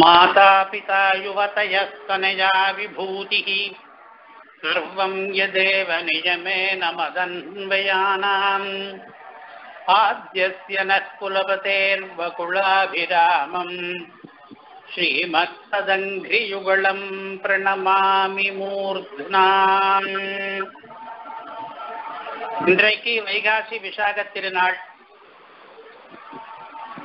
मातापिता युवतयस्तनया विभूतिः सर्वं यदेव नियमेन मदन्वयानाम् आद्यस्य नः कुलपतेर्वकुलाभिरामम् श्रीमत्तदङ्घ्रियुगळम् प्रणमामि மூர்த்னா இன்றைக்கு வைகாசி விசாக திருநாள்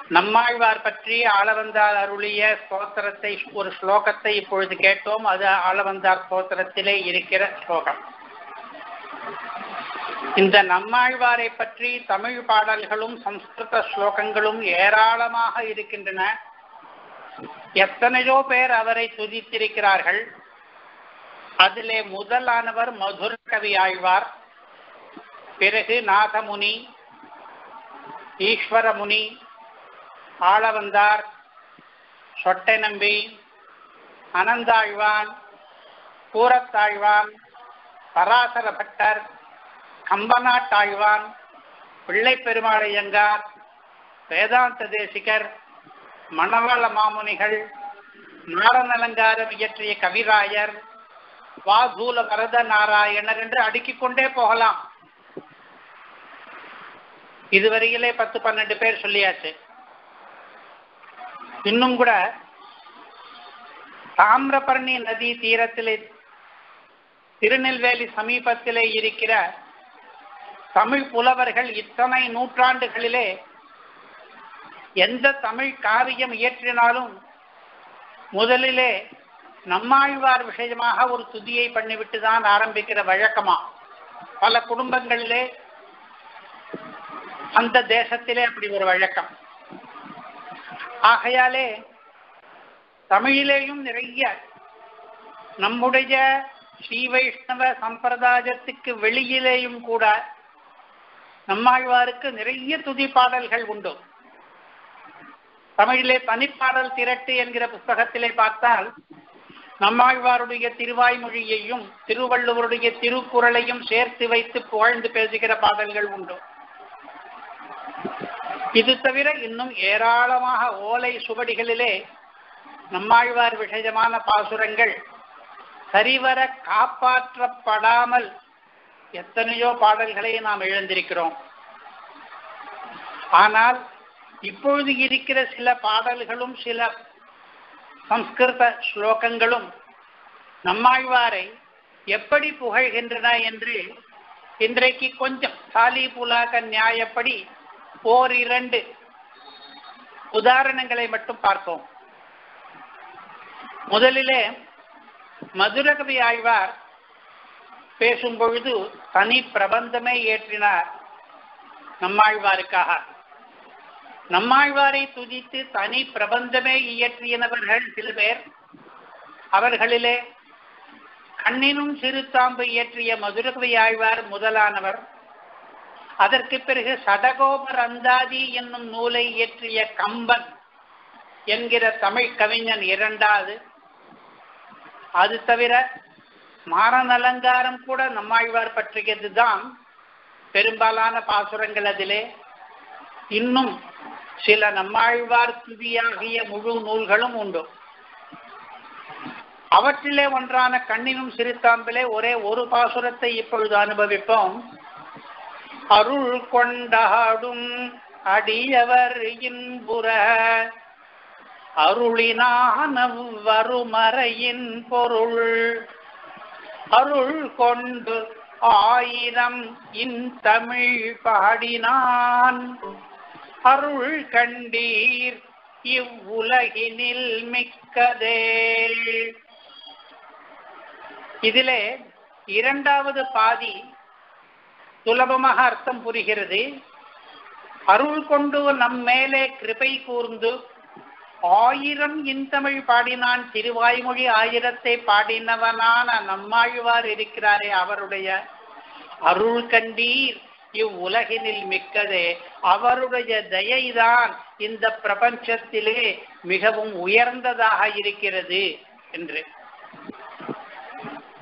நம்மாழ்வார் பற்றி ஆளவந்தார் அருளிய ஸ்தோத்திரத்தை ஒரு ஸ்லோகத்தை இப்பொழுது கேட்டோம். அது ஆளவந்தார் ஸ்தோத்திரத்திலே இருக்கிற ஸ்லோகம். இந்த நம்மாழ்வாரை பற்றி தமிழ் பாடல்களும் சம்ஸ்கிருத ஸ்லோகங்களும் ஏராளமாக இருக்கின்றன. எத்தனையோ பேர் அவரை துதித்திருக்கிறார்கள். அதிலே முதலானவர் மதுர கவி ஆழ்வார் பிறகு நாதமுனி ஈஸ்வரமுனி ஆளவந்தார் சொட்டை நம்பி அனந்தாழ்வான் கூரத்தாழ்வான் பராசர பட்டர் கம்பநாட்டாழ்வான் பிள்ளை பெருமாளையங்கார் வேதாந்த தேசிகர் மணவள மாமுனிகள் நாரநலங்காரம் இயற்றிய கவிராயர் வாசூல வரத நாராயணர் என்று அடுக்கிக் கொண்டே போகலாம். இதுவரையிலே பத்து பன்னெண்டு பேர் சொல்லியாச்சு. இன்னும் கூட தாமிரபரணி நதி தீரத்திலே திருநெல்வேலி சமீபத்திலே இருக்கிற தமிழ் புலவர்கள் இத்தனை நூற்றாண்டுகளிலே எந்த தமிழ் காவியம் இயற்றினாலும் முதலிலே நம்மாழ்வார் விஷயமாக ஒரு துதியை பண்ணிவிட்டு தான் ஆரம்பிக்கிற வழக்கமா? பல குடும்பங்களிலே அந்த தேசத்திலே அப்படி ஒரு வழக்கம். ஆகையாலே தமிழிலேயும் நிறைய நம்முடைய ஸ்ரீ வைஷ்ணவ சம்பிரதாயத்துக்கு வெளியிலேயும் கூட நம்மாழ்வாருக்கு நிறைய துதி பாடல்கள் உண்டு. தமிழிலே தனிப்பாடல் திரட்டு என்கிற புஸ்தகத்திலே பார்த்தால் நம்மாழ்வாருடைய திருவாய்மொழியையும் திருவள்ளுவருடைய திருக்குறளையும் சேர்த்து வைத்து புகழ்ந்து பேசுகிற பாடல்கள் உண்டு. இது தவிர இன்னும் ஏராளமாக ஓலை சுவடிகளிலே நம்மாழ்வார் விஷயமான பாசுரங்கள் சரிவர காப்பாற்றப்படாமல் எத்தனையோ பாடல்களை நாம் இழந்திருக்கிறோம் ஆனால் இப்பொழுது இருக்கிற சில பாடல்களும் சில சம்ஸ்கிருத ஸ்லோகங்களும் நம்மாழ்வாரை எப்படி புகழ்கின்றன என்று இன்றைக்கு கொஞ்சம் சாலி புலாக நியாயப்படி ஓர் இரண்டு. உதாரணங்களை மட்டும் பார்ப்போம். முதலிலே மதுரகவி ஆழ்வார் பேசும் பொழுது தனி பிரபந்தமே ஏற்றினார் நம்மாழ்வாருக்காக. நம்மாழ்வாரை துதித்து தனி பிரபந்தமே இயற்றியனவர்கள் சில பேர். அவர்களிலே கண்ணினும் சிறுத்தாம்பு இயற்றிய மதுரகவி ஆழ்வார் முதலானவர். அதற்கு பிறகு சடகோபர் அந்தாதி என்னும் நூலை இயற்றிய கம்பன் என்கிற தமிழ் கவிஞன் இரண்டாவது. அது தவிர மாறன் அலங்காரம் கூட நம்மாழ்வார் பற்றியதுதான். பெரும்பாலான பாசுரங்கள் அதிலே. இன்னும் சில நம்மாழ்வார் துதியாகிய முழு நூல்களும் உண்டு. அவற்றிலே ஒன்றான கண்ணினும் சிறுத்தாம்பிலே ஒரே ஒரு பாசுரத்தை இப்பொழுது அனுபவிப்போம். அருள் கொண்டாடும் அடியவர் இன்புற அருளினான வருமறையின் பொருள் அருள் கொண்டு ஆயிரம் இன் தமிழ் பாடினான். அருள் கண்டீர் இவ்வுலகினில் மிக்கதே. இதிலே இரண்டாவது பாதி சுலபமாக அர்த்தம் புரிகிறது. அருள் கொண்டு நம் மேலே கிருபை கூர்ந்து ஆயிரம் இன்தமிழ் பாடினான் திருவாய்மொழி ஆயிரத்தை பாடினவனான நம்மாழ்வார் இருக்கிறாரே அவருடைய அருள் கண்டீர். இவ்வுலகினில் மிக்கதே அவருடைய தயைதான் இந்த பிரபஞ்சத்திலே மிகவும் உயர்ந்ததாக இருக்கிறது என்று.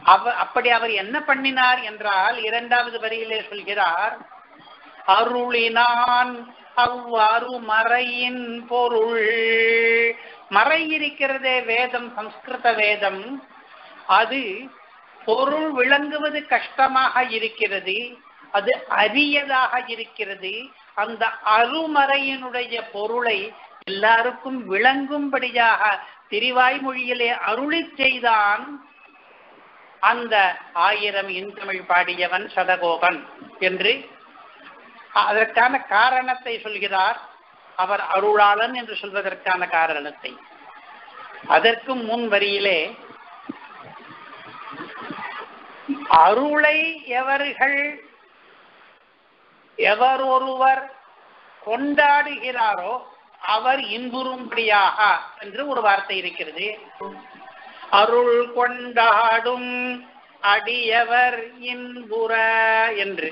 அவ அப்படி அவர் என்ன பண்ணினார் என்றால் இரண்டாவது வரியிலே சொல்கிறார் அருளினான் அவ்வாறு மறையின் பொருள். மறை இருக்கிறதே வேதம் சம்ஸ்கிருத வேதம். அது பொருள் விளங்குவது கஷ்டமாக இருக்கிறது அது அரியதாக இருக்கிறது. அந்த அருமறையினுடைய பொருளை எல்லாருக்கும் விளங்கும்படியாக திருவாய்மொழியிலே அருளி செய்தான் அந்த ஆயிரம் இன்தமிழ் பாடியவன் சதகோபன் என்று அதற்கான காரணத்தை சொல்கிறார். அவர் அருளாளன் என்று சொல்வதற்கான காரணத்தை. அதற்கு முன் வரியிலே அருளை எவர்கள் எவர் ஒருவர் கொண்டாடுகிறாரோ அவர் இன்புறும்படியாக என்று ஒரு வார்த்தை இருக்கிறது. அருள் கொண்டாடும் அடியவர் இன்புற என்று.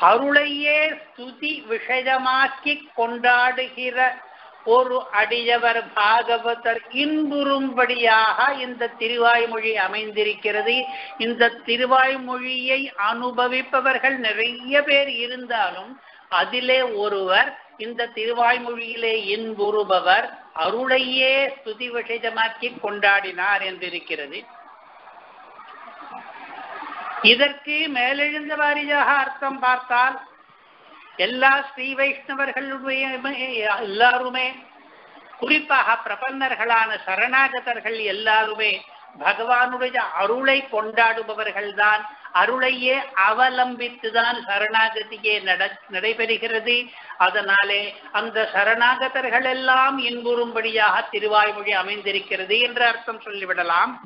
அருளையே ஸ்துதி விஷயமாக்கி கொண்டாடுகிற ஒரு அடியவர் பாகவதர் இன்புறும்படியாக இந்த திருவாய்மொழி அமைந்திருக்கிறது. இந்த திருவாய்மொழியை அனுபவிப்பவர்கள் நிறைய பேர் இருந்தாலும் அதிலே ஒருவர் இந்த திருவாய்மொழியிலே இன்புறுபவர் அருளையே ஸ்துதி விஷயமாக்கி கொண்டாடினார் என்றிருக்கிறது. இதற்கு மேலெழுந்த வாரியாக அர்த்தம் பார்த்தால் எல்லா ஸ்ரீ வைஷ்ணவர்களுடைய எல்லாருமே குறிப்பாக பிரபன்னர்களான சரணாகதர்கள் எல்லாருமே பகவானுடைய அருளை கொண்டாடுபவர்கள்தான் அருளையே அவலம்பித்துதான் சரணாகதியே நட நடைபெறுகிறது. அதனாலே அந்த சரணாகதர்கள் எல்லாம் இன்புறும்படியாக திருவாய்மொழி அமைந்திருக்கிறது என்று அர்த்தம் சொல்லிவிடலாம்.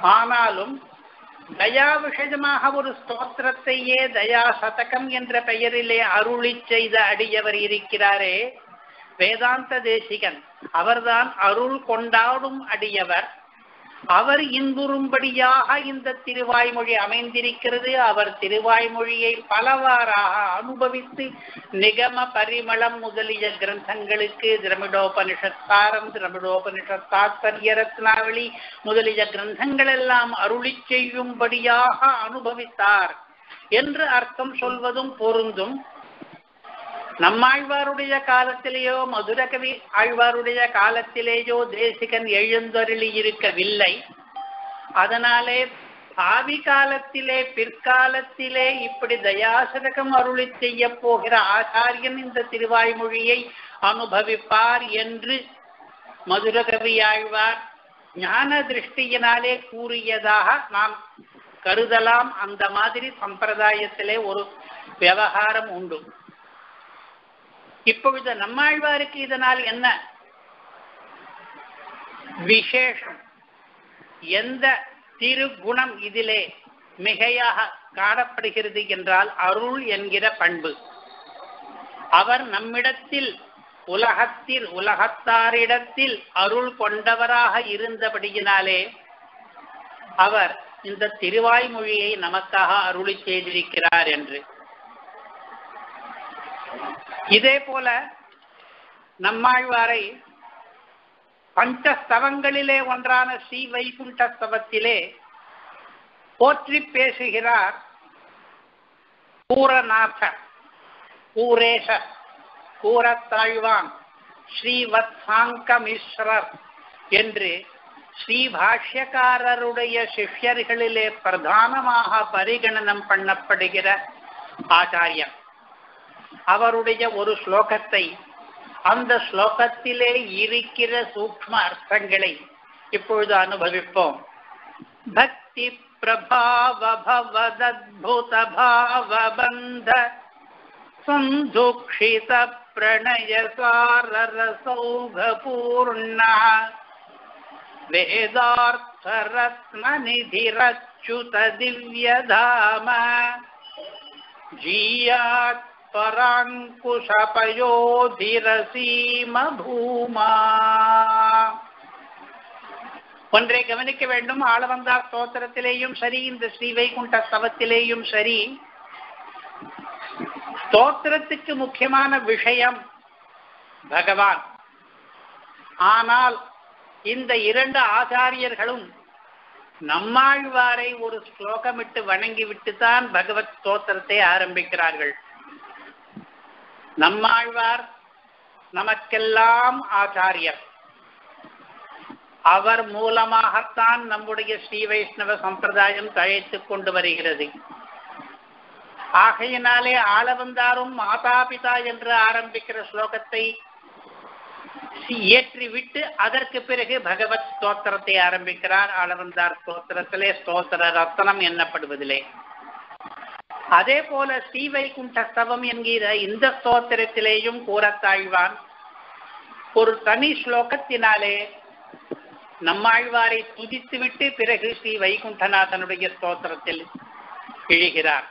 ஆனாலும் தயா விஷயமாக ஒரு ஸ்தோத்திரத்தையே தயா சதகம் என்ற பெயரிலே அருளி செய்த அடியவர் இருக்கிறாரே. வேதாந்த தேசிகன். அவர்தான் அருள் கொண்டாடும் அடியவர். அவர் இன்புறும்படியாக இந்த திருவாய்மொழி அமைந்திருக்கிறது. அவர் திருவாய்மொழியை பலவாறாக அனுபவித்து நிகம பரிமளம் முதலிய கிரந்தங்களுக்கு திரமிடோபனிஷத்தாரம் திரமிடோபனிஷத் தாத்பரிய ரத்னாவளி முதலிய கிரந்தங்கள் எல்லாம் அருளி செய்யும்படியாக அனுபவித்தார் என்று அர்த்தம் சொல்வதும் பொருந்தும். நம்மாழ்வாருடைய காலத்திலேயோ மதுரகவி ஆழ்வாருடைய காலத்திலேயோ தேசிகன் எழுந்தருளி இருக்கவில்லை. அதனாலே பாவி காலத்திலே பிற்காலத்திலே இப்படி தயாசதகம் அருளி செய்ய போகிற ஆச்சாரியன் இந்த திருவாய்மொழியை அனுபவிப்பார் என்று மதுரகவி ஆழ்வார் ஞான திருஷ்டியினாலே கூறியதாக நாம் கருதலாம். அந்த மாதிரி சம்பிரதாயத்திலே ஒரு விவகாரம் உண்டு. இப்பொழுது நம்மாழ்வாருக்கு இதனால் என்ன? விசேஷம். எந்த திருகுணம் இதிலே மிகையாக காணப்படுகிறது என்றால் அருள் என்கிற பண்பு. அவர் நம்மிடத்தில் உலகத்தில் உலகத்தாரிடத்தில் அருள் கொண்டவராக இருந்தபடியினாலே அவர் இந்த திருவாய்மொழியை நமக்காக அருளி செய்திருக்கிறார் என்று. இதே போல நம்மாழ்வாரை பஞ்சஸ்தவங்களிலே ஒன்றான ஸ்ரீ வைகுண்ட ஸ்தவத்திலே போற்றி பேசுகிறார் பூரநாதர் பூரேசர் பூரத்தாழ்வான் ஸ்ரீவத்சாங்கமிஸ்ரர் என்று ஸ்ரீ பாஷ்யக்காரருடைய சிஷ்யர்களிலே பிரதானமாக பரிகணனம் பண்ணப்படுகிற ஆச்சாரியன் அவருடைய ஒரு ஸ்லோகத்தை அந்த ஸ்லோகத்திலே இருக்கிற சூக்ம அர்த்தங்களை இப்பொழுது அனுபவிப்போம். பக்தி பிரபாவ பவதத்புத பாவபந்த சந்துக்ஷித பிரணய சாரரசௌகபூர்ண வேதார்த்த ரத்ன ஒன்றை கவனிக்க வேண்டும். ஆளவந்தா ஸ்தோத்திரத்திலேயும் சரி இந்த ஸ்ரீ வைகுண்ட ஸ்தவத்திலேயும் சரி. ஸ்தோத்திரத்துக்கு முக்கியமான விஷயம் பகவான். ஆனால் இந்த இரண்டு ஆச்சாரியர்களும் நம்மாழ்வாரை ஒரு ஸ்லோகமிட்டு வணங்கிவிட்டு தான் பகவத் ஸ்தோத்திரத்தை ஆரம்பிக்கிறார்கள். நம்மாழ்வார் நமக்கெல்லாம் ஆச்சாரியர். அவர் மூலமாகத்தான் நம்முடைய ஸ்ரீ வைஷ்ணவ சம்பிரதாயம் தழைத்துக் கொண்டு வருகிறது. ஆகையினாலே ஆளவந்தாரும் மாதா பிதா என்று ஆரம்பிக்கிற ஸ்லோகத்தை ஏற்றிவிட்டு அதற்கு பிறகு பகவத் ஸ்தோத்திரத்தை ஆரம்பிக்கிறார். ஆளவந்தார் ஸ்தோத்திரத்திலே ஸ்தோத்திர ரத்தனம் எண்ணப்படுவதிலே அதே போல ஸ்ரீவைகுண்ட ஸ்தவம் என்கிற இந்த ஸ்தோத்திரத்திலேயும் கூறத்தாழ்வான் ஒரு தனி ஸ்லோகத்தினாலே நம்மாழ்வாரை துதித்துவிட்டு பிறகு ஸ்ரீ வைகுண்டநாதனுடைய ஸ்தோத்திரத்தில் இழுகிறார்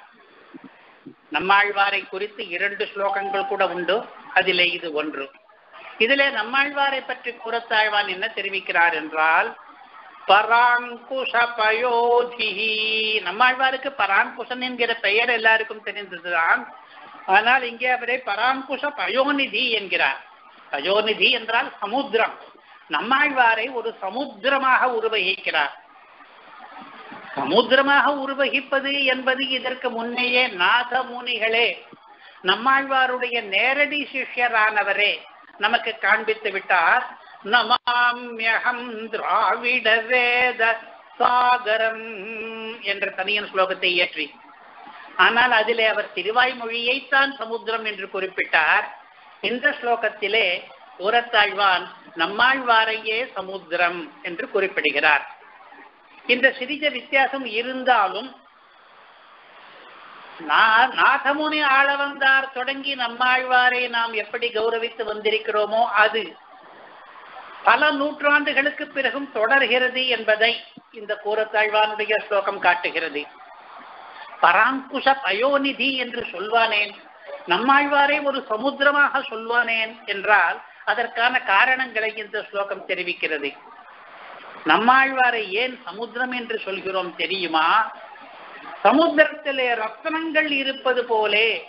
நம்மாழ்வாரை குறித்து இரண்டு ஸ்லோகங்கள் கூட உண்டு அதிலே இது ஒன்று. இதிலே நம்மாழ்வாரை பற்றி கூறத்தாழ்வான் என்ன தெரிவிக்கிறார் என்றால் பராங்குஷபயோதிஹி நம்மாழ்வாருக்கு பராங்குஷன் என்கிற பெயர் எல்லாருக்கும் தெரிந்ததுதான். ஆனால் இங்கே அவரை பராங்குஷ பயோநிதி என்கிறார். பயோநிதி என்றால் சமுத்திரம். நம்மாழ்வாரை ஒரு சமுத்திரமாக உருவகிக்கிறார். சமுத்திரமாக உருவகிப்பது என்பது இதற்கு முன்னையே நாதமுனிகளே நம்மாழ்வாருடைய நேரடி சிஷ்யரானவரே நமக்கு காண்பித்து விட்டார். நமாம்யகம் திராவிட வேத சாகரம் என்ற தனியன் ஸ்லோகத்தை இயற்றி. ஆனால் அதிலே அவர் திருவாய்மொழியைத்தான் சமுத்திரம் என்று குறிப்பிட்டார். இந்த ஸ்லோகத்திலே ஊரத்தாழ்வான் நம்மாழ்வாரையே சமுத்திரம் என்று குறிப்பிடுகிறார். இந்த சிறிய வித்தியாசம் இருந்தாலும் நாதமுனி ஆளவந்தார் தொடங்கி நம்மாழ்வாரை நாம் எப்படி கௌரவித்து வந்திருக்கிறோமோ அது. பல நூற்றாண்டுகளுக்கு பிறகும் தொடர்கிறது என்பதை இந்த கூறத்தாழ்வானுடைய ஸ்லோகம் காட்டுகிறது. பராங்குஷ பயோநிதி என்று சொல்வானேன். நம்மாழ்வாரை ஒரு சமுத்திரமாக சொல்வானேன் என்றால் அதற்கான காரணங்களை இந்த ஸ்லோகம் தெரிவிக்கிறது. நம்மாழ்வாரை ஏன் சமுத்திரம் என்று சொல்கிறோம் தெரியுமா? சமுத்திரத்திலே ரத்தனங்கள் இருப்பது போலே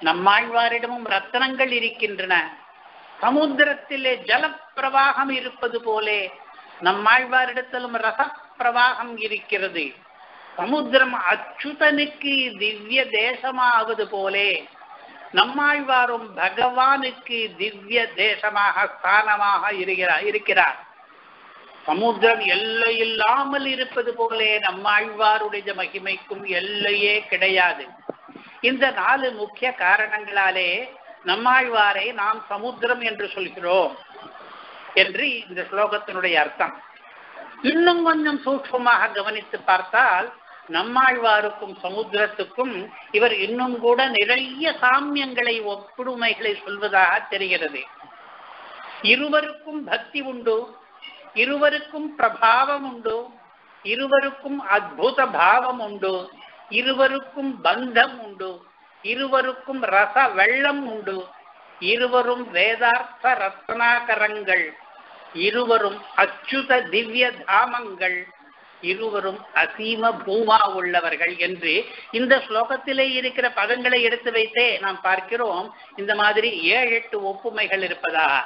நம்மாழ்வாரிடமும் ரத்தனங்கள் இருக்கின்றன. சமுத்திரத்திலே ஜலப்பிரவாகம் இருப்பது போலே நம்மாழ்வாரிடத்திலும் ரசப்பிரவாகம் இருக்கிறது. சமுத்திரம் அச்சுதனுக்கு திவ்ய தேசமாவது போலே நம்மாழ்வாரும் பகவானுக்கு திவ்ய தேசமாக ஸ்தானமாக இருக்கிறார் இருக்கிறார். சமுத்திரம் எல்லை இல்லாமல் இருப்பது போலே நம்மாழ்வாருடைய மகிமைக்கும் எல்லையே கிடையாது. இந்த நாலு முக்கிய காரணங்களாலே நம்மாழ்வாரை நாம் சமுத்திரம் என்று சொல்கிறோம் என்று இந்த ஸ்லோகத்தினுடைய அர்த்தம். இன்னும் கொஞ்சம் சூட்சமாக கவனித்து பார்த்தால் நம்மாழ்வாருக்கும் சமுத்திரத்துக்கும் இவர் இன்னும் கூட நிறைய சாமியங்களை ஒப்புடுமைகளை சொல்வதாக தெரிகிறது. இருவருக்கும் பக்தி உண்டு இருவருக்கும் பிரபாவம் உண்டு இருவருக்கும் அத்புத பாவம் உண்டு இருவருக்கும் பந்தம் உண்டு இருவருக்கும் ரச வெள்ளம் உண்டு. இருவரும் வேதார்த்த ரத்னாகரங்கள். இருவரும் அச்சுத திவ்ய தாமங்கள். இருவரும் அசீம பூமா உள்ளவர்கள் என்று இந்த ஸ்லோகத்திலே இருக்கிற பதங்களை எடுத்து வைத்தே நாம் பார்க்கிறோம். இந்த மாதிரி ஏழு எட்டு ஒப்புமைகள் இருப்பதா?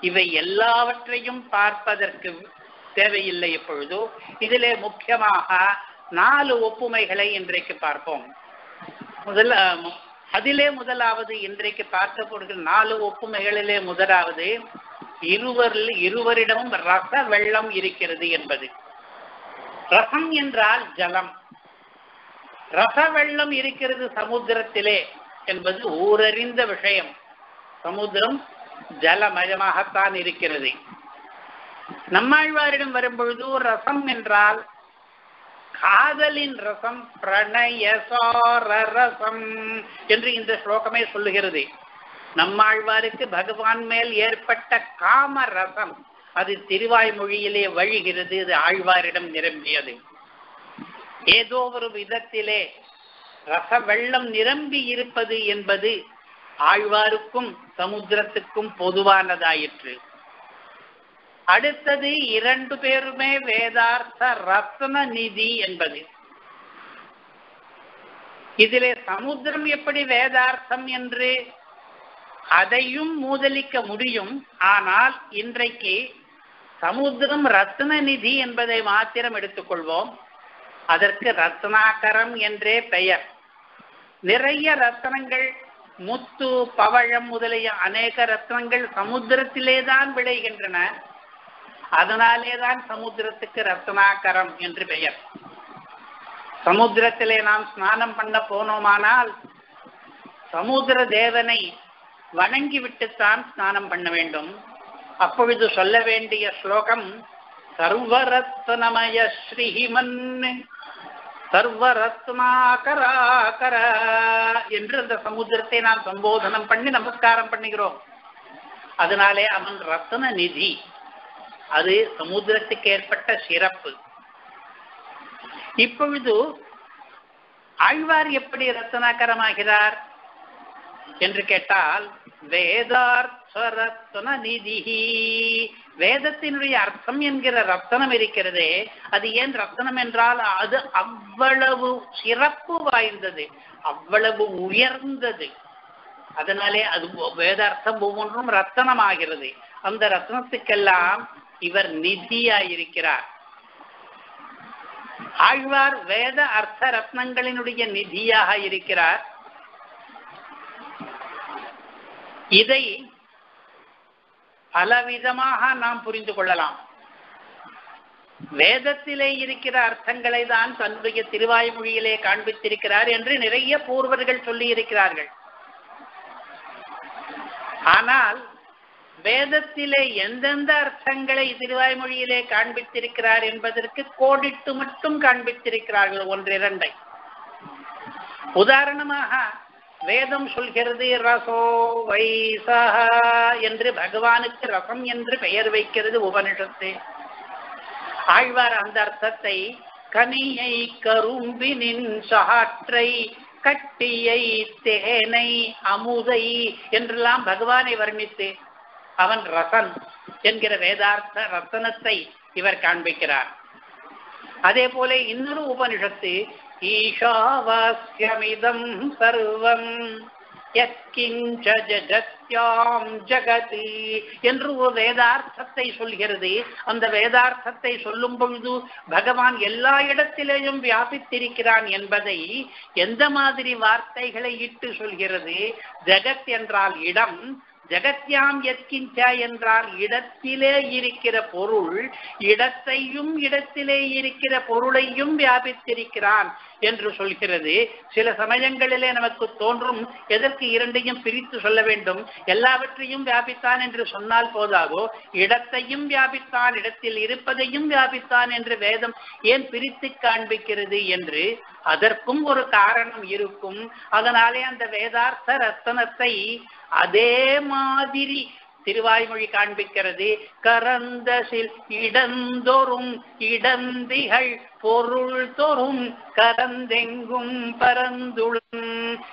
இவை எல்லாவற்றையும் பார்ப்பதற்கு தேவையில்லை இப்பொழுது. இதிலே முக்கியமாக நாலு ஒப்புமைகளை இன்றைக்கு பார்ப்போம். முதல் அதிலே முதலாவது இன்றைக்கு பார்க்கப்படுகிற நாலு ஒப்புமைகளிலே முதலாவது இருவர் இருவரிடமும் ரச வெள்ளம் இருக்கிறது என்பது. ரசம் என்றால் ஜலம். ரச வெள்ளம் இருக்கிறது சமுத்திரத்திலே என்பது ஊரறிந்த விஷயம். சமுத்திரம் ஜலமயமாகத்தான் இருக்கிறது. நம்மாழ்வாரிடம் வரும்பொழுது ரசம் என்றால் காதலின் ரசம் பிரணயசார ரசம் என்று இந்த ஸ்லோகமே சொல்லுகிறது. நம்மாழ்வாருக்கு பகவான் மேல் ஏற்பட்ட காம ரசம் அது திருவாய்மொழியிலே வழிகிறது இது ஆழ்வாரிடம் நிரம்பியது. ஏதோ ஒரு விதத்திலே ரச வெள்ளம் நிரம்பி இருப்பது என்பது ஆழ்வாருக்கும் சமுத்திரத்துக்கும் பொதுவானதாயிற்று. அடுத்தது இரண்டு பேருமே வேதார்த்த ரத்ன நிதி என்பது. இதிலே சமுத்திரம் எப்படி வேதார்த்தம் என்று அதையும் மூதலிக்க முடியும். ஆனால் இன்றைக்கு சமுத்திரம் ரத்ன நிதி என்பதை மாத்திரம் எடுத்துக்கொள்வோம். அதற்கு ரத்னாகரம் என்றே பெயர். நிறைய ரத்னங்கள் முத்து பவழம் முதலிய அநேக ரத்னங்கள் சமுத்திரத்திலே தான் விளைகின்றன. அதனாலேதான் சமுத்திரத்துக்கு ரத்னாகரம் என்று பெயர். சமுத்திரத்திலே நாம் ஸ்நானம் பண்ண போனோமானால் சமுத்திர தேவனை வணங்கி விட்டுத்தான் ஸ்நானம் பண்ண வேண்டும். அப்பொழுது சொல்ல வேண்டிய ஸ்லோகம் சர்வரத்னமய ஸ்ரீமன் சர்வரத்னாகராகர என்று அந்த சமுத்திரத்தை நாம் சம்போதனம் பண்ணி நமஸ்காரம் பண்ணுகிறோம். அதனாலே அவன் ரத்ன நிதி அது சமுத்திரத்துக்கு ஏற்பட்ட சிறப்பு. இப்பொழுது ஆழ்வார் எப்படி ரத்னாகரமாகிறார் என்று கேட்டால் வேதார்த்த ரத்ன நிதி வேதத்தினுடைய அர்த்தம் என்கிற ரத்தனம் இருக்கிறதே அது ஏன் ரத்தனம் என்றால் அது அவ்வளவு சிறப்பு வாய்ந்தது அவ்வளவு உயர்ந்தது. அதனாலே அது வேதார்த்தம் ஒவ்வொன்றும் ரத்தனமாகிறது. அந்த ரத்னத்துக்கெல்லாம் இவர் நிதியாயிருக்கிறார். ஆழ்வார் வேத அர்த்த ரத்னங்களினுடைய நிதியாக இருக்கிறார். இதை பலவிதமாக நாம் புரிந்து கொள்ளலாம். வேதத்திலே இருக்கிற அர்த்தங்களை தான் தன்னுடைய திருவாய்மொழியிலே காண்பித்திருக்கிறார் என்று நிறைய பூர்வர்கள் சொல்லி இருக்கிறார்கள் ஆனால் வேதத்திலே எந்தெந்த அர்த்தங்களை திருவாய்மொழியிலே காண்பித்திருக்கிறார் என்பதற்கு கோடிட்டு மட்டும் காண்பித்திருக்கிறார்கள் ஒன்றிரண்டை உதாரணமாக வேதம் சொல்கிறது ரசோ வைசா என்று பகவானுக்கு ரசம் என்று பெயர் வைக்கிறது உபனிஷத்து. ஆழ்வார் அந்த அர்த்தத்தை கனியை கரும்பினின் சாற்றை கட்டியை தேனை அமுதை என்றெல்லாம் பகவானை வர்ணித்து அவன் ரசன் என்கிற வேதார்த்த ரத்தனத்தை இவர் காண்பிக்கிறார். அதே போல இன்னொரு உபனிஷத்து ஈஷாவாஸ்யமிதம் சர்வம் ஜகத்யாம் ஜகதி என்று ஒரு வேதார்த்தத்தை சொல்கிறது. அந்த வேதார்த்தத்தை சொல்லும் பொழுது பகவான் எல்லா இடத்திலேயும் வியாபித்திருக்கிறான் என்பதை எந்த மாதிரி வார்த்தைகளை இட்டு சொல்கிறது? ஜெகத் என்றால் இடம் ஜகத்யாம் எத்கிஞ்ச என்றால் இடத்திலே இருக்கிற பொருள் இடத்தையும் இடத்திலே இருக்கிற பொருளையும் வியாபித்திருக்கிறான் என்று சொல்கிறது. சில சமயங்களிலே நமக்கு தோன்றும் எதற்கு இரண்டையும் பிரித்து சொல்ல வேண்டும்? எல்லாவற்றையும் வியாபித்தான் என்று சொன்னால் போதாகோ இடத்தையும் வியாபித்தான் இடத்தில் இருப்பதையும் வியாபித்தான் என்று வேதம் ஏன் பிரித்து காண்பிக்கிறது என்று அதற்கும் ஒரு காரணம் இருக்கும். அதனாலே அந்த வேதார்த்த ரத்தனத்தை அதே மாதிரி திருவாய்மொழி காண்பிக்கிறது. கரந்தசில் இடந்தொறும் இடந்திகள் பொருள் தொறும் கரந்தெங்கும் பரந்துளும்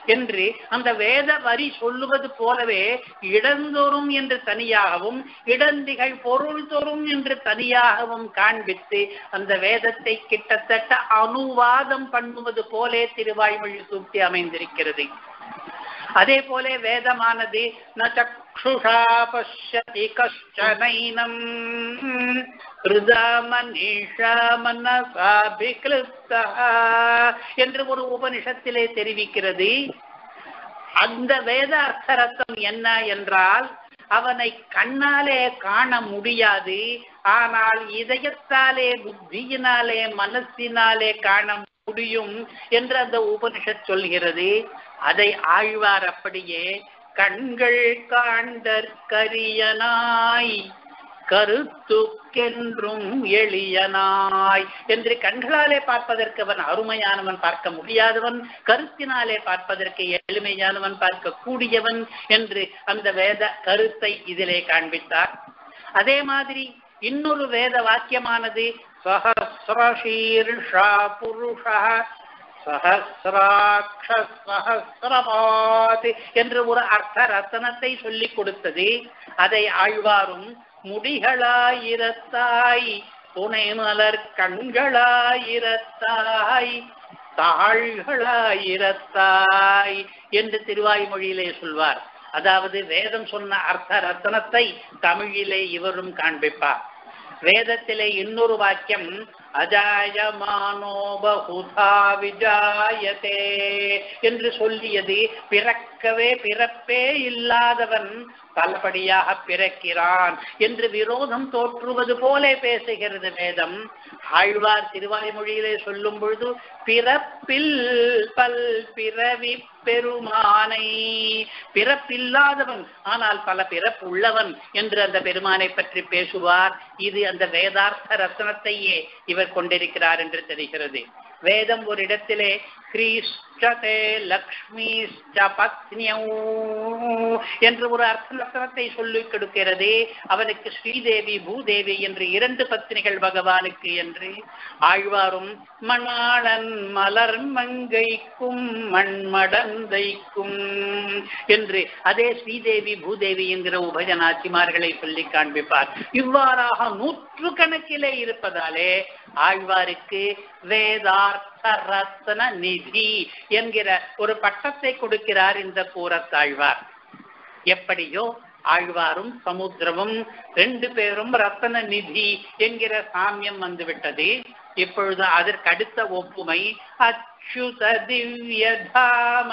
என்று அந்த வேத வரி சொல்லுவது போலவே இடந்தொறும் என்று தனியாகவும் இடந்திகள் பொருள் தொறும் என்று தனியாகவும் காண்பித்து அந்த வேதத்தை கிட்டத்தட்ட அனுவாதம் பண்ணுவது போலே திருவாய்மொழி சூக்தி அமைந்திருக்கிறது. அதே போல வேதமானது ந சக்ஷுஷா பஷ்யதி கஷ்டனைனம் ஹிருதா மனிஷா மனசாபிகிருப்தா என்று ஒரு உபனிஷத்திலே தெரிவிக்கிறது. அந்த வேத அர்த்தரத்தம் என்ன என்றால் அவனை கண்ணாலே காண முடியாது ஆனால் இதயத்தாலே புத்தியினாலே மனசினாலே காண முடியும் என்று அந்த உபனிஷத் சொல்கிறது. அதை ஆழ்வார் அப்படியே கண்கள் காண்டற்கரியனாய் கருத்துக்கென்றும் எளியனாய் என்று கண்களாலே பார்ப்பதற்கு அவன் அருமையானவன் பார்க்க முடியாதவன் கருத்தினாலே பார்ப்பதற்கு எளிமையானவன் பார்க்க கூடியவன் என்று அந்த வேத கருத்தை இதிலே காண்பித்தார். அதே மாதிரி இன்னொரு வேத வாக்கியமானது சஹசிரஷீர்ஷா புருஷா சஹசிராட்ச என்று ஒரு அர்த்த ரத்தனத்தை சொல்லிக் கொடுத்தது. அதை ஆழ்வாரும் முடிகளாயிரத்தாய் துணை மலர் கண்களாயிரத்தாய் தாள்களாயிரத்தாய் என்று திருவாய்மொழியிலே சொல்வார். அதாவது வேதம் சொன்ன அர்த்த ரத்தனத்தை தமிழிலே இவரும் காண்பிப்பார். வேதத்திலே இன்னொரு வாக்கியம் அஜாயமானோ பகுதா விஜாயதே என்று சொல்லியது பிறக்கவே பிறப்பே இல்லாதவன் பலபடியாக பிறக்கிறான் என்று விரோதம் தோற்றுவது போலே பேசுகிறது வேதம். ஆழ்வார் திருவாய்மொழியிலே சொல்லும் பொழுது பிறப்பில் பல் பிறவி பெருமானை. பிறப்பில்லாதவன் ஆனால் பல பிறப்பு உள்ளவன் என்று அந்த பெருமானை பற்றி பேசுவார். இது அந்த வேதார்த்த ரத்னத்தையே இவர் கொண்டிருக்கிறார் என்று தெரிகிறது. வேதம் ஒரு இடத்திலே கிரீஷ்டதே லக்ஷ்மிஷ்ட பத்னியோ என்று ஒரு அர்த்த லட்சணத்தை சொல்லிக் கொடுக்கிறது. அவனுக்கு ஸ்ரீதேவி பூதேவி என்று இரண்டு பத்னிகள் பகவானுக்கு என்று. ஆழ்வாரும் மணாளன் மலர் மங்கைக்கும் மண்மடந்தைக்கும் என்று. அதே ஸ்ரீதேவி பூதேவி என்கிற உபஜனாச்சிமார்களை சொல்லி காண்பிப்பார். இவ்வாறாக நூற்று கணக்கிலே இருப்பதாலே ஆழ்வாருக்கு வேதார்த்த ரத்ன நிதி என்கிற ஒரு பட்டத்தை கொடுக்கிறார் இந்த கூறத்தாழ்வார் எப்படியோ ஆழ்வாரும் சமுத்திரமும் ரெண்டு பேரும் ரத்தன நிதி என்கிற சாமியம் வந்துவிட்டது. இப்பொழுது அதற்கு அடுத்த ஒப்புமை அச்சுத திவ்ய தாம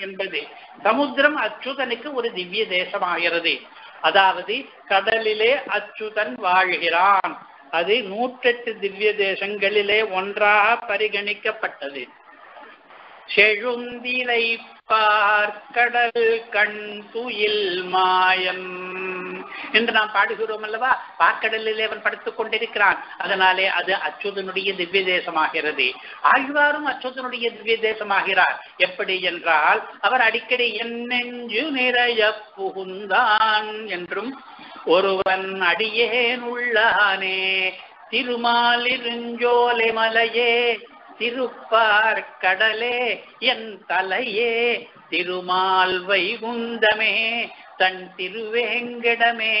என்பது. சமுத்திரம் அச்சுதனுக்கு ஒரு திவ்ய தேசமாகிறது. அதாவது கடலிலே அச்சுதன் வாழ்கிறான். அது நூற்றெட்டு திவ்ய தேசங்களிலே ஒன்றாக பரிகணிக்கப்பட்டது. செழுந்திலை பார்க்கடல் கண் துயில் மாயம். என்று நாம் பாடுகிறோம் அல்லவா? பார்க்கடலிலே அவன் படுத்துக் கொண்டிருக்கிறான். அதனாலே அது அச்சுதனுடைய திவ்ய தேசமாகிறது. ஆழ்வாரும் அச்சுதனுடைய திவ்ய தேசமாகிறார். எப்படி என்றால் அவர் அடிக்கடி என் நெஞ்சு நிறைய புகுந்தான் என்றும் ஒருவன் அடியேன் உள்ளானே திருமாலிருஞ்சோலை மலையே திருப்பார் கடலே என் தலையே திருமால் வைகுந்தமே தன் திருவேங்கடமே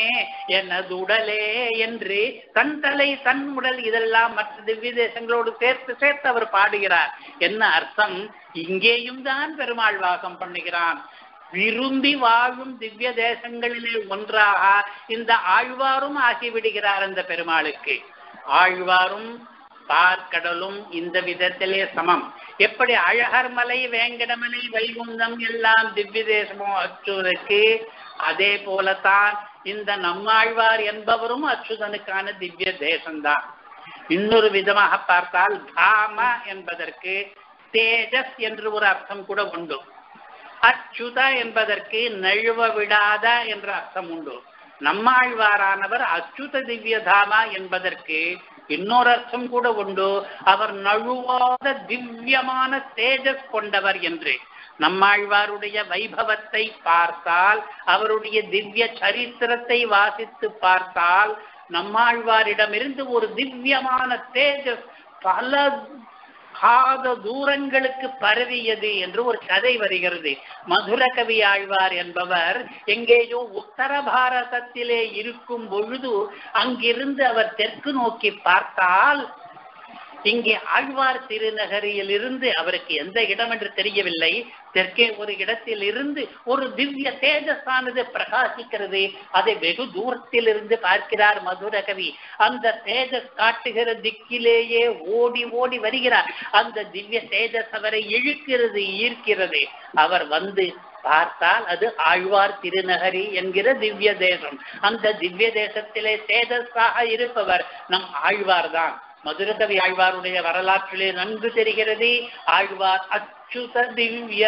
எனதுடலே என்று தன் தலை தன் உடல் இதெல்லாம் மற்ற திவ்ய தேசங்களோடு சேர்த்து சேர்த்து அவர் பாடுகிறார். என்ன அர்த்தம்? இங்கேயும் தான் பெருமாள் வாசம் பண்ணுகிறான். விரும்பி வாழும் திவ்ய தேசங்களிலே ஒன்றாக இந்த ஆழ்வாரும் ஆகிவிடுகிறார் அந்த பெருமாளுக்கு. ஆழ்வாரும் பார்க்கடலும் இந்த விதத்திலே சமம். எப்படி அழகர் மலை வேங்கடமலை வைகுந்தம் எல்லாம் திவ்ய தேசமோ அச்சுதனுக்கு அதே போலத்தான் இந்த நம்மாழ்வார் என்பவரும் அச்சுதனுக்கான திவ்ய தேசம்தான் இன்னொரு விதமாக பார்த்தால் தாம என்பதற்கு தேஜஸ் என்று ஒரு அர்த்தம் கூட உண்டு. அச்சுத என்பதற்கு நழுவ விடாத என்ற அர்த்தம் உண்டு. நம்மாழ்வாரானவர் அச்சுத திவ்யதாமா என்பதற்கு இன்னொரு அர்த்தம் கூட உண்டு. அவர் நழுவாத திவ்யமான தேஜஸ் கொண்டவர் என்று. நம்மாழ்வாருடைய வைபவத்தை பார்த்தால் அவருடைய திவ்ய சரித்திரத்தை வாசித்து பார்த்தால் நம்மாழ்வாரிடமிருந்து ஒரு திவ்யமான தேஜஸ் பல அகாத தூரங்களுக்கு பரவியது என்று ஒரு கதை வருகிறது. மதுர கவி ஆழ்வார் என்பவர் எங்கேயோ உத்தர பாரதத்திலே இருக்கும் பொழுது அங்கிருந்து அவர் தெற்கு நோக்கி பார்த்தால் இங்கே ஆழ்வார் திருநகரியில் இருந்து அவருக்கு எந்த இடம் என்று தெரியவில்லை. தெற்கே ஒரு இடத்தில் இருந்து ஒரு திவ்ய தேஜஸானது பிரகாசிக்கிறது. அதை வெகு தூரத்தில் இருந்து பார்க்கிறார் மதுரகவி. அந்த தேஜஸ் காட்டுகிற திக்கிலேயே ஓடி ஓடி வருகிறார். அந்த திவ்ய தேஜஸ் அவரை இழுக்கிறது ஈர்க்கிறது. அவர் வந்து பார்த்தால் அது ஆழ்வார் திருநகரி என்கிற திவ்ய தேசம். அந்த திவ்ய தேசத்திலே தேஜஸாக இருப்பவர் நம் ஆழ்வார் தான் மதுரகவி ஆழ்வாருடைய வரலாற்றிலே நன்கு தெரிகிறது. ஆழ்வார் அச்சுத திவ்ய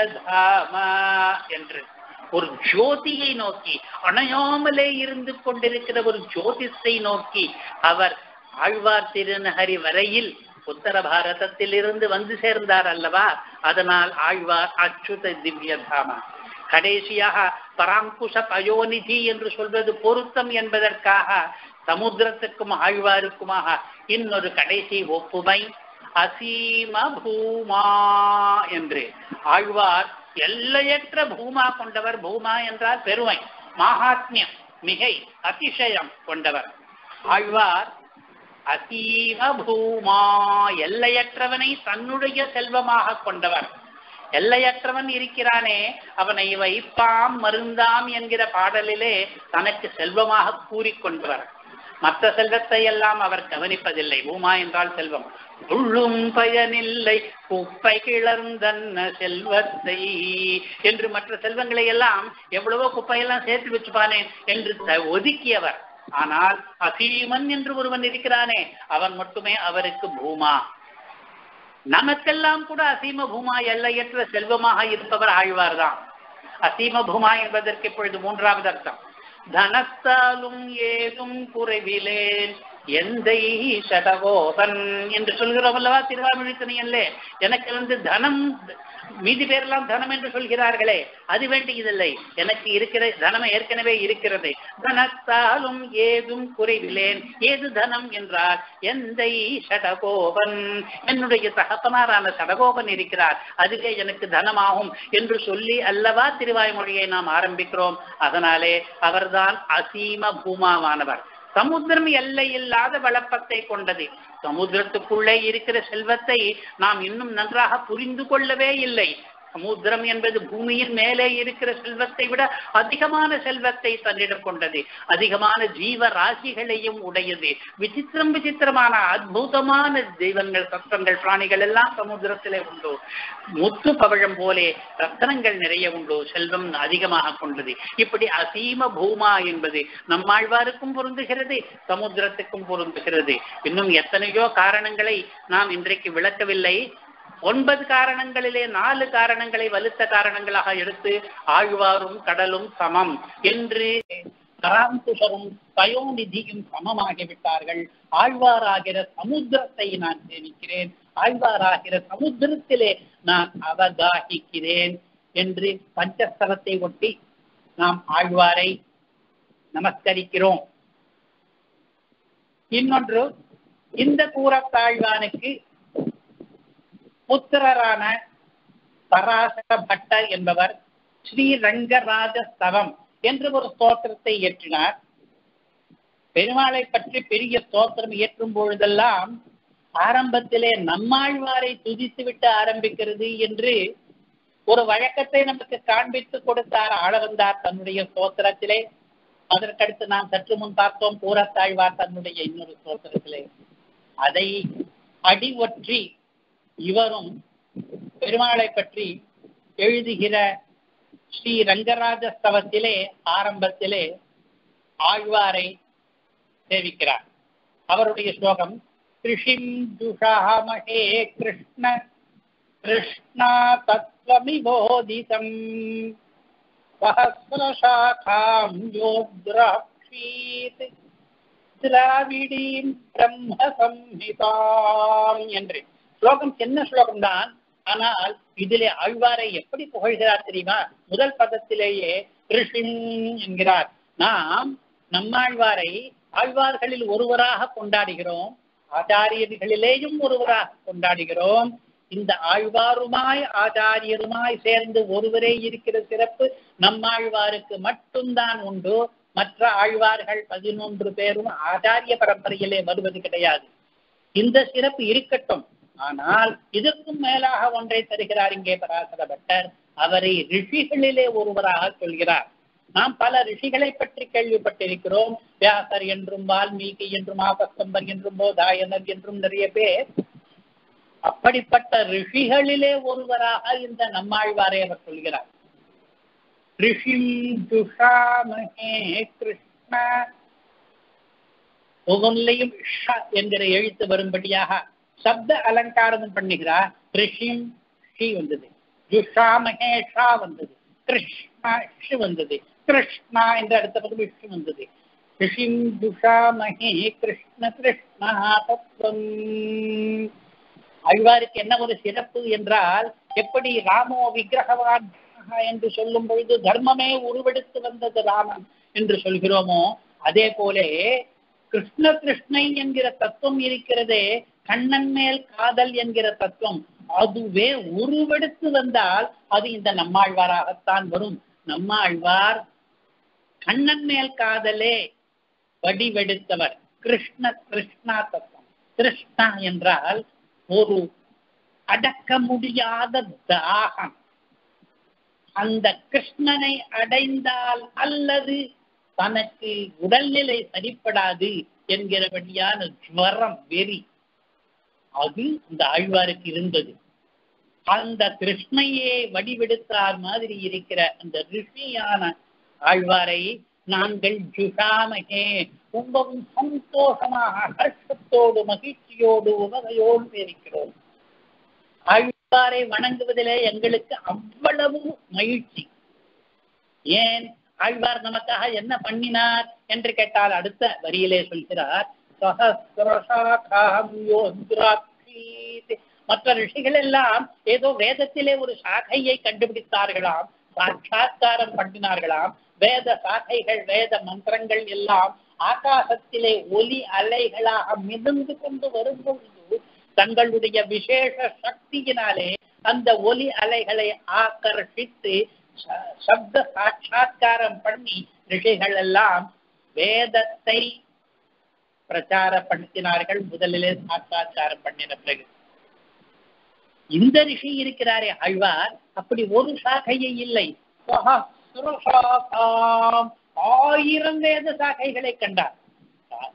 என்று. ஒரு ஜோதியை நோக்கி அணையாமலே இருந்து கொண்டிருக்கிற ஒரு ஜோதிஷை நோக்கி அவர் ஆழ்வார் திருநகரி வரையில் உத்தர பாரதத்தில் இருந்து வந்து சேர்ந்தார் அல்லவா? அதனால் ஆழ்வார் அச்சுத திவ்யதாமா கடைசியாக பராங்குஷ பயோநிதி என்று சொல்வது பொருத்தம் என்பதற்காக சமுத்திரத்துக்கும் ஆழ்வாருக்குமாக இன்னொரு கடைசி ஒப்புமை. அசீம பூமா என்று. ஆழ்வார் எல்லையற்ற பூமா கொண்டவர். பூமா என்றால் பெருமை மகாத்மியம் மிகை அதிசயம் கொண்டவர். ஆழ்வார் அசீம பூமா எல்லையற்றவனை தன்னுடைய செல்வமாக கொண்டவர். எல்லையற்றவன் இருக்கிறானே அவனை வைப்பாம் மருந்தாம் என்கிற பாடலிலே தனக்கு செல்வமாக கூறிக்கொண்டவர் மற்ற செல்வத்தை எல்லாம் அவர் கவனிப்பதில்லை. பூமா என்றால் செல்வம். உள்ளும் பயனில்லை. குப்பை கிளர்ந்தன்ன செல்வத்தை என்று மற்ற செல்வங்களை எல்லாம் எவ்வளவோ குப்பையெல்லாம் சேர்த்து வச்சுப்பானே என்று த- ஒதுக்கியவர். ஆனால் அசீமன் என்று ஒருவன் இருக்கிறானே அவன் மட்டுமே அவருக்கு பூமா. நமக்கெல்லாம் கூட அசீம பூமா எல்லையற்ற செல்வமாக இருப்பவர் ஆழ்வார்தான். அசீம பூமா என்பதற்கு இப்பொழுது மூன்றாவது அர்த்தம். தனத்தாலும் ஏதும் குறைவிலேன் எந்தை சடகோபன் என்று சொல்கிறோம் அல்லவா திருவாமொழித்தனையல்லே எனக்கு வந்து தனம் மீதி பேரெல்லாம் தனம் என்று சொல்கிறார்களே அது வேண்டியதில்லை. எனக்கு இருக்கிற தனம் ஏற்கனவே இருக்கிறது. தனத்தாலும் ஏதும் குறைவிலேன் ஏது தனம் என்றால் எந்தை சடகோபன் என்னுடைய தகப்பனாரான சடகோபன் இருக்கிறார். அதுவே எனக்கு தனமாகும் என்று சொல்லி அல்லவா திருவாய்மொழியை நாம் ஆரம்பிக்கிறோம். அதனாலே அவர்தான் அசீம பூமாவானவர். சமுத்திரம் எல்லை இல்லாத வளப்பத்தை கொண்டது. சமுத்திரத்துக்குள்ளே இருக்கிற செல்வத்தை நாம் இன்னும் நன்றாக புரிந்து கொள்ளவே இல்லை. சமுத்திரம் என்பது பூமியின் மேலே இருக்கிற செல்வத்தை விட அதிகமான செல்வத்தை தன்னிடம் கொண்டது. அதிகமான ஜீவ ராசிகளையும் உடையது. விசித்திரம் விசித்திரமான அற்புதமான தெய்வங்கள் சத்தங்கள் பிராணிகள் எல்லாம் சமுத்திரத்திலே உண்டு. முத்து பவழம் போலே ரத்தனங்கள் நிறைய உண்டு. செல்வம் அதிகமாக கொண்டது. இப்படி அசீம பூமா என்பது நம்மாழ்வாருக்கும் பொருந்துகிறது சமுத்திரத்துக்கும் பொருந்துகிறது. இன்னும் எத்தனையோ காரணங்களை நாம் இன்றைக்கு விளக்கவில்லை. ஒன்பது காரணங்களிலே நாலு காரணங்களை வலுத்த காரணங்களாக எடுத்து ஆழ்வாரும் கடலும் சமம் என்று கராந்துஷரும் பயோநிதியும் சமமாகிவிட்டார்கள். ஆழ்வாராகிற சமுத்திரத்தை நான் சேமிக்கிறேன். ஆழ்வாராகிற சமுத்திரத்திலே நான் அவகாகிக்கிறேன் என்று பஞ்சஸ்தலத்தை ஒட்டி நாம் ஆழ்வாரை நமஸ்கரிக்கிறோம். இன்னொன்று இந்த கூறத்தாழ்வானுக்கு புத்திரரான பராசர பட்டர் என்பவர் ஸ்ரீரங்கராஜ ஸ்தவம் என்று ஒரு ஸ்தோத்திரத்தை இயற்றினார். பெருமாளை பற்றி பெரிய ஸ்தோத்திரம் இயற்றும் பொழுதெல்லாம் ஆரம்பத்திலே நம்மாழ்வாரை துதித்து விட்டு ஆரம்பிக்கிறது என்று ஒரு வழக்கத்தை நமக்கு காண்பித்து கொடுத்தார் ஆளவந்தார் தன்னுடைய ஸ்தோத்திரத்திலே. அதற்கடுத்து நாம் சற்று முன் பார்த்தோம் பூரத்தாழ்வார் தன்னுடைய இன்னொரு ஸ்தோத்திரத்திலே. அதை அடி ஒற்றி இவரும் பெருமாளை பற்றி எழுதுகிற ஸ்ரீ ரங்கராஜ ஸ்தவத்திலே ஆரம்பத்திலே ஆழ்வாரை சேவிக்கிறார். அவருடைய ஸ்லோகம் கிருஷிம் துஷாமகே கிருஷ்ண கிருஷ்ணா தத்வமிபோதிதம் சஹசிரசாகாம் யோத்ராட்சீத் திராவிடீம் பிரம்ம சம்ஹிதாம் என்று. ஸ்லோகம் சின்ன ஸ்லோகம் தான் ஆனால் இதிலே ஆழ்வாரை எப்படி புகழ்கிறார் தெரியுமா? முதல் பதத்திலேயே ரிஷிம் என்கிறார். நாம் நம்மாழ்வாரை ஆழ்வார்களில் ஒருவராக கொண்டாடுகிறோம். ஆச்சாரியர்களிலேயும் ஒருவராக கொண்டாடுகிறோம். இந்த ஆழ்வாருமாய் ஆச்சாரியருமாய் சேர்ந்து ஒருவரே இருக்கிற சிறப்பு நம்மாழ்வாருக்கு மட்டும்தான் உண்டு. மற்ற ஆழ்வார்கள் பதினொன்று பேரும் ஆச்சாரிய பரம்பரையிலே வருவது கிடையாது. இந்த சிறப்பு இருக்கட்டும். ஆனால் இதற்கும் மேலாக ஒன்றை தருகிறார் இங்கே பராசர பட்டர் அவரை ரிஷிகளிலே ஒருவராக சொல்கிறார். நாம் பல ரிஷிகளை பற்றி கேள்விப்பட்டிருக்கிறோம். வியாசர் என்றும் வால்மீகி என்றும் ஆபஸ்தம்பர் என்றும் போதாயனர் என்றும் நிறைய பேர். அப்படிப்பட்ட ரிஷிகளிலே ஒருவராக இந்த நம்மாழ்வாரை அவர் சொல்கிறார். ரிஷிம் துஷாமகே கிருஷ்ண. ஒவ்வொன்றிலையும் என்கிற எழுத்து வரும்படியாக சப்த அலங்காரமும் பண்ணுகிறார். ரிஷிம் ஷி வந்தது. ஜுஷா ஷா வந்தது. கிருஷ்ணா ஷி வந்தது. கிருஷ்ணா என்ற அடுத்த பதம் ஷி வந்தது. ரிஷிம் ஜுஷா மகே கிருஷ்ண கிருஷ்ணா தத்துவம். அழ்வாருக்கு என்ன ஒரு சிறப்பு என்றால் எப்படி ராமோ விக்கிரகவான் என்று சொல்லும் பொழுது தர்மமே உருவெடுத்து வந்தது ராமன் என்று சொல்கிறோமோ அதே போலே கிருஷ்ண கிருஷ்ணை என்கிற தத்துவம் இருக்கிறதே கண்ணன் மேல் காதல் என்கிற தத்துவம். அதுவே உருவெடுத்து வந்தால் அது இந்த நம்மாழ்வாராகத்தான் வரும். நம்மாழ்வார் கண்ணன் மேல் காதலே வடிவெடுத்தவர். கிருஷ்ண கிருஷ்ணா தத்துவம். கிருஷ்ணா என்றால் ஒரு அடக்க முடியாத தாகம். அந்த கிருஷ்ணனை அடைந்தால் அல்லது தனக்கு உடல்நிலை சரிப்படாது என்கிறபடியான ஜுவரம் வெறி. அது இந்த ஆழ்வாருக்கு இருந்தது. அந்த கிருஷ்ணையே வடிவெடுத்தார் மாதிரி இருக்கிற அந்த ரிஷியான ஆழ்வாரை நாங்கள் ஜுஷாமகே ரொம்பவும் சந்தோஷமாக ஹர்ஷத்தோடு மகிழ்ச்சியோடு உவகையோடு இருக்கிறோம் ஆழ்வாரை வணங்குவதிலே எங்களுக்கு அவ்வளவு மகிழ்ச்சி. ஏன்? ஆழ்வார் நமக்காக என்ன பண்ணினார் என்று கேட்டால் அடுத்த வரியிலே சொல்கிறார் மற்ற ரிஷிகள் எல்லாம் ஏதோ வேதத்திலே ஒரு சாகையை கண்டுபிடித்தார்களாம் சாட்சா்காரம் பண்ணினார்களாம் வேத சாகைகள் வேத மந்திரங்கள் எல்லாம் ஆகாசத்திலே ஒலி அலைகளாக மிதந்து கொண்டு வரும்பொழுது தங்களுடைய விசேஷ சக்தியினாலே அந்த ஒலி அலைகளை ஆக்கர்ஷித்து சப்த சாட்சா்காரம் பண்ணி ரிஷிகள் எல்லாம் வேதத்தை பிரச்சாரப்படுத்தினார்கள். முதலிலே சாட்சா்காரம் பண்ணின பிறகு. இந்த ரிஷி இருக்கிறாரே ஆழ்வார் அப்படி ஒரு சாகையை இல்லை. ஆயிரம் வேத சாகைகளை கண்டார்.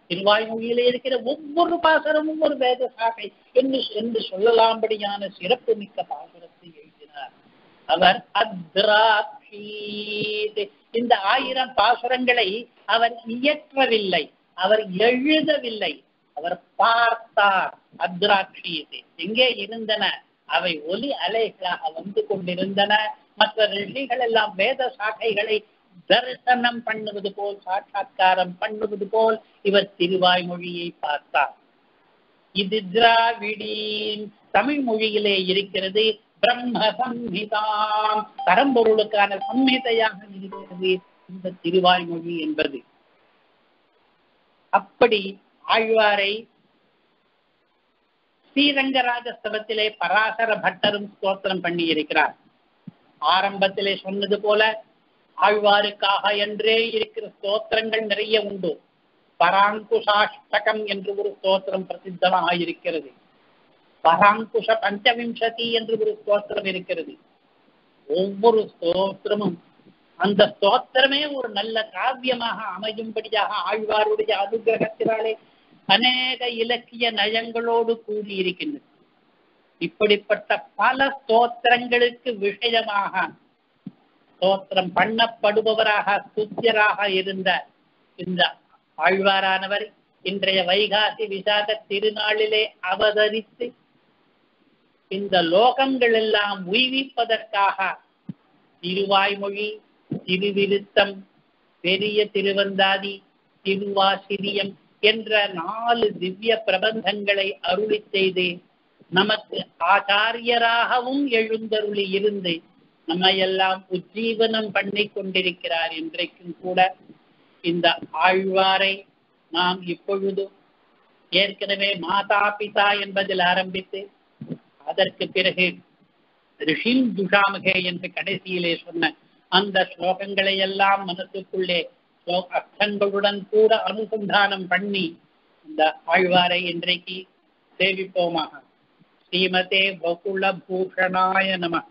திருவாய்மொழியிலே இருக்கிற ஒவ்வொரு பாசரமும் ஒரு வேத சாகை. என்று என்று சொல்லலாம்படியான சிறப்பு மிக்க பாசரத்தை அவர் அத்ராட்சீத் இந்த ஆயிரம் பாசுரங்களை அவர் இயற்றவில்லை அவர் எழுதவில்லை. அவர் பார்த்தார் அத்ராட்சியத்தை எங்கே இருந்தன? அவை ஒலி அலைகளாக வந்து கொண்டிருந்தன. மற்ற ரிஷிகள் எல்லாம் வேத சாகைகளை தரிசனம் பண்ணுவது போல் சாட்சா்காரம் பண்ணுவது போல் இவர் திருவாய்மொழியை பார்த்தார். இது திராவிடீன். தமிழ் மொழியிலே இருக்கிறது. பிரம்ம சம்ஹிதாம் பரம்பொருளுக்கான சம்ஹிதையாக இருக்கிறது இந்த திருவாய்மொழி என்பது. அப்படி ஆழ்வாரை ஸ்ரீரங்கராஜஸ்தவத்திலே பராசர பட்டரும் ஸ்தோத்திரம் பண்ணி இருக்கிறார் ஆரம்பத்திலே சொன்னது போல ஆழ்வாருக்காக என்றே இருக்கிற ஸ்தோத்திரங்கள் நிறைய உண்டு. பராங்குஷாஷ்டகம் என்று ஒரு ஸ்தோத்திரம் பிரசித்தமாக இருக்கிறது பராங்குஷ பஞ்சவிம்சதி என்று ஒரு ஸ்தோத்திரம் இருக்கிறது. ஒவ்வொரு ஸ்தோத்திரமும் அந்த ஸ்தோத்திரமே ஒரு நல்ல காவியமாக அமையும்படியாக ஆழ்வாருடைய அனுகிரகத்தினாலே அநேக இலக்கிய நயங்களோடு கூடியிருக்கின்றது. இப்படிப்பட்ட பல ஸ்தோத்திரங்களுக்கு விஷயமாக ஸ்தோத்திரம் பண்ணப்படுபவராக சுத்தியராக இருந்த இந்த ஆழ்வாரானவர் இன்றைய வைகாசி விசாக திருநாளிலே அவதரித்து இந்த லோகங்கள் எல்லாம் உய்விப்பதற்காக திருவாய்மொழி திருவிருத்தம் பெரிய திருவந்தாதி திருவாசிரியம் என்ற நாலு திவ்ய பிரபந்தங்களை அருளி செய்து நமக்கு ஆச்சாரியராகவும் எழுந்தருளி இருந்து நம்மையெல்லாம் உஜ்ஜீவனம் பண்ணி கொண்டிருக்கிறார் இன்றைக்கும் கூட இந்த ஆழ்வாரை நாம் இப்பொழுது ஏற்கனவே மாதா பிதா என்பதில் ஆரம்பித்து அதற்கு பிறகு ரிஷிம் துஷாமகே என்று கடைசியிலே சொன்ன அந்த ஸ்லோகங்களை எல்லாம் மனசுக்குள்ளே அர்த்தங்களுடன் கூட அனுசந்தானம் பண்ணி இந்த ஆழ்வாரை இன்றைக்கு சேவிப்போமாக. ஸ்ரீமதே பகுல பூஷணாய நமக